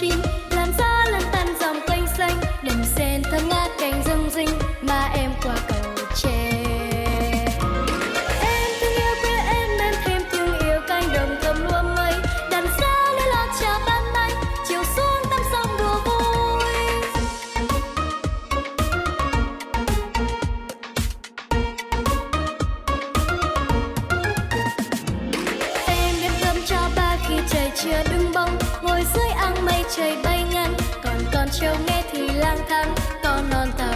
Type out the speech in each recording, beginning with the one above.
chim làm gió lăn tan dòng kênh xanh, đầm sen thơm ngát cành rung rinh mà em qua cầu tre. Em thương yêu quê em em thêm thương yêu cánh đồng thơm lúa mây đàn xa nơi lọt trà ban mai, chiều xuống tắm sông đùa vui. Em đem cơm cho ba khi trời chưa đứng ngồi dưới áng mây trời bay ngang, còn con trâu nghe thì lang thang con non tàu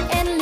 and